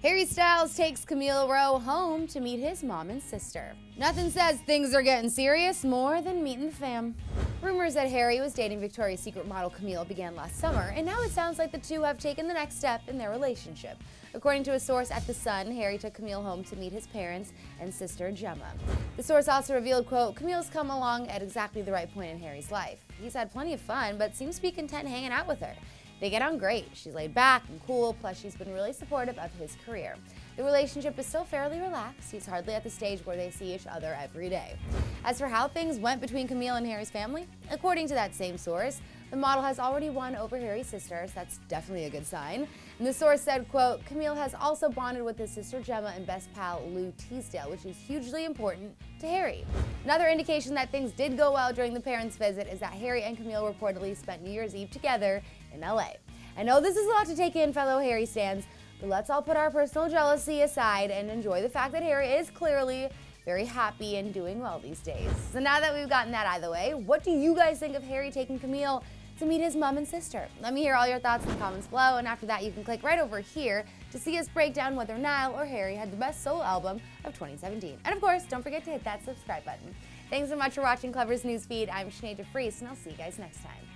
Harry Styles takes Camille Rowe home to meet his mom and sister. Nothing says things are getting serious more than meeting the fam. Rumors that Harry was dating Victoria's Secret model Camille began last summer, and now it sounds like the two have taken the next step in their relationship. According to a source at The Sun, Harry took Camille home to meet his parents and sister Gemma. The source also revealed, quote, Camille's come along at exactly the right point in Harry's life. He's had plenty of fun, but seems to be content hanging out with her. They get on great. She's laid back and cool, plus she's been really supportive of his career. The relationship is still fairly relaxed. He's hardly at the stage where they see each other every day. As for how things went between Camille and Harry's family, according to that same source, the model has already won over Harry's sisters. That's definitely a good sign. And the source said, quote, Camille has also bonded with his sister Gemma and best pal Lou Teasdale, which is hugely important to Harry. Another indication that things did go well during the parents' visit is that Harry and Camille reportedly spent New Year's Eve together in LA. I know this is a lot to take in, fellow Harry stans, but let's all put our personal jealousy aside and enjoy the fact that Harry is clearly very happy and doing well these days. So now that we've gotten that out of the way, what do you guys think of Harry taking Camille to meet his mom and sister? Let me hear all your thoughts in the comments below, and after that you can click right over here to see us break down whether Niall or Harry had the best solo album of 2017. And of course, don't forget to hit that subscribe button. Thanks so much for watching Clevver's newsfeed. I'm Sinead De Vries, and I'll see you guys next time.